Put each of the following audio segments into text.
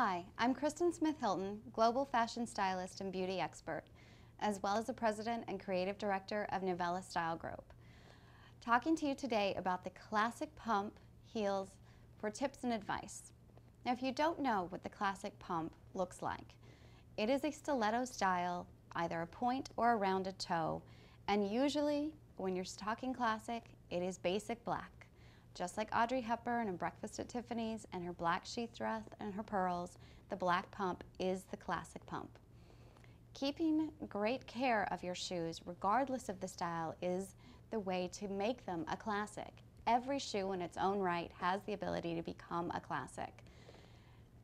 Hi, I'm Kristen Smith Hilton, global fashion stylist and beauty expert, as well as the president and creative director of Novella Style Group. Talking to you today about the classic pump heels for tips and advice. Now, if you don't know what the classic pump looks like, it is a stiletto style, either a point or a rounded toe, and usually when you're talking classic, it is basic black. Just like Audrey Hepburn in Breakfast at Tiffany's and her black sheath dress and her pearls, the black pump is the classic pump. Keeping great care of your shoes, regardless of the style, is the way to make them a classic. Every shoe in its own right has the ability to become a classic.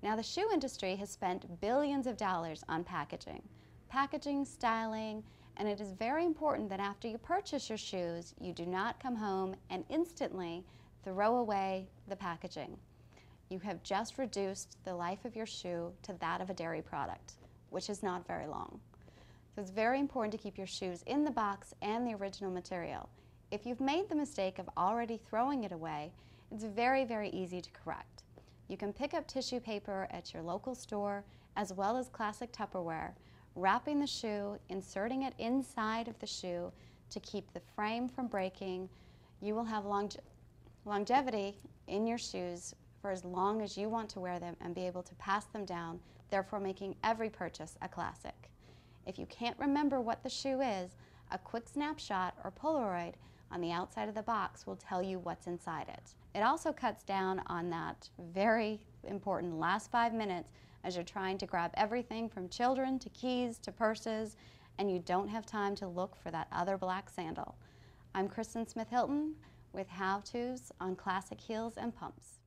Now the shoe industry has spent billions of dollars on packaging. Packaging, styling, and it is very important that after you purchase your shoes, you do not come home and instantly throw away the packaging. You have just reduced the life of your shoe to that of a dairy product, which is not very long. So it's very important to keep your shoes in the box and the original material. If you've made the mistake of already throwing it away, it's very, very easy to correct. You can pick up tissue paper at your local store as well as classic Tupperware, wrapping the shoe, inserting it inside of the shoe to keep the frame from breaking. You will have long longevity in your shoes for as long as you want to wear them and be able to pass them down, therefore making every purchase a classic. If you can't remember what the shoe is, a quick snapshot or Polaroid on the outside of the box will tell you what's inside it. It also cuts down on that very important last five minutes as you're trying to grab everything from children to keys to purses and you don't have time to look for that other black sandal. I'm Kristen Smith Hilton with how-tos on classic heels and pumps.